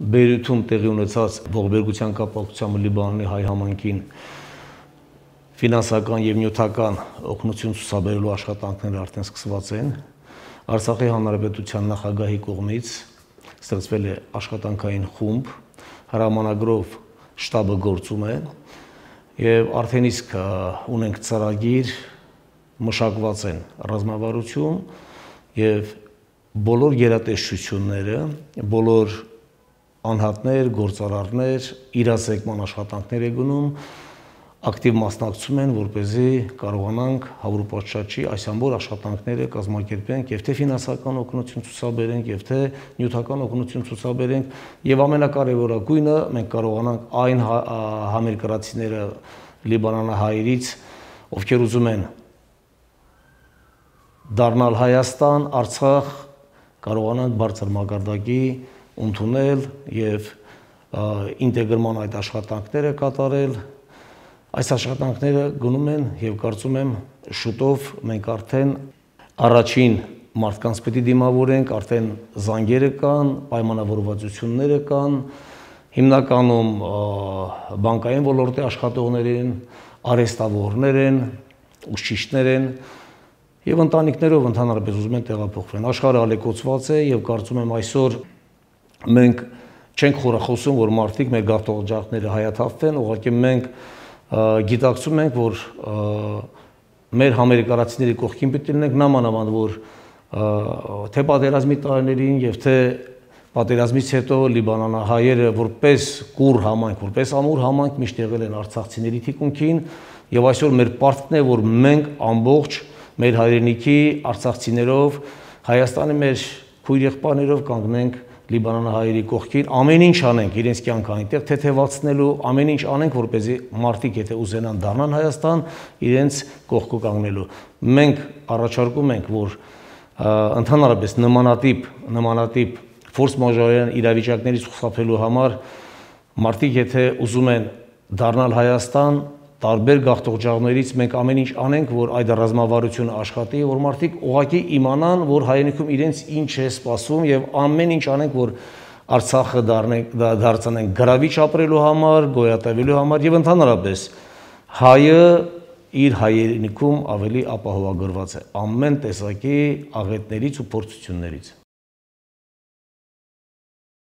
Բեյրութում տեղի ունեցած ողբերգության կապակցությամբ Լիբանանի հայ համայնքին ֆինանսական եւ նյութական օգնություն ցուցաբերելու աշխատանքները արդեն սկսված են։ Արցախի հանրապետության նախագահի կողմից ստեղծվել է աշխատանքային խումբ, հրամանագրով շտաբը գործում է եւ արդեն իսկ ունենք ծրագիր մշակված են ռազմավարություն եւ բոլոր գերատեսչությունները, բոլոր անհատներ, գործարարներ իրազեկման աշխատանքներ է գնում ակտիվ մասնակցում են, որ เป զի կարողանանք հավուրպաշտչի այս ամբողջ աշխատանքները կազմակերպենք եւ թե ֆինանսական օգնություն ցուցաբերենք եւ թե նյութական օգնություն ցուցաբերենք եւ ամենակարևորագույնը մենք կարողանանք այն համերկրացիները Լիբանանահայերից, ովքեր ուզում են դառնալ Հայաստան, Արցախ, կարողանանք բարձր մակարդակի ընդունել եւ ինտեգրման այդ աշխատանքները կատարել։ Այս աշխատանքները գնում են եւ կարծում եմ շուտով մենք արդեն առաջին մարդկանց պետք է դիմավորենք, արդեն զանգերը կան, պայմանավորվածությունները կան, հիմնականում բանկային ոլորտի աշխատողներին, արեստավորներ են, ուսուցիչներ են, եւ ընտանիքներով ընդհանրապես ուզում են տեղափոխվել։ Աշխարհը ալեկոծված է եւ կարծում եմ այսօր մենք չենք խորախոսում, որ մարդիկ մեր գարտողջակները հայաթափվեն, ուղղակի մենք գիտակցում ենք, որ մեր համերկարացիների կողքին պետք է լինենք նամանավանդ, որ թե պատերազմի տարիներին եւ թե պատերազմից հետո Լիբանանահայերը որպես կուր համայնք, որպես ամուր համայնք միշտ եղել են արցախցիների թիկունքին եւ այսօր մեր պարտքն է, որ մենք ամբողջ մեր հայրենիքի արցախցիներով, Հայաստանի մեր քույր եղբայրներով կանգնենք Լիբանանահայերի կողքին, ամեն ինչ անենք իրենց կյանքը այնտեղ թեթևացնելու, ամեն ինչ անենք, որպեսզի մարդիկ եթե ուզենան դառնան Հայաստան, իրենց կողքը կանգնելու։ Մենք առաջարկում ենք, որ ընդհանրապես նմանատիպ նմանատիպ ֆորս մաժորյան իրավիճակներից խուսափելու համար մարդիկ եթե ուզում են դառնալ Հայաստան, տարբեր գաղթողջաղներից մենք ամեն ինչ անենք, որ այդ ռազմավարությունը աշխատի, որ մարդիկ ուղակի իմանան, որ հայրենիքում իրենց ինչ է սպասում եւ ամեն ինչ անենք, որ Արցախը դառնենք դարձնենք գրավիչ ապրելու համար, գոյատևելու համար եւ ընդհանրապես հայը իր հայրենիքում ավելի ապահովագրված է ամեն տեսակի աղետներից ու փորձություններից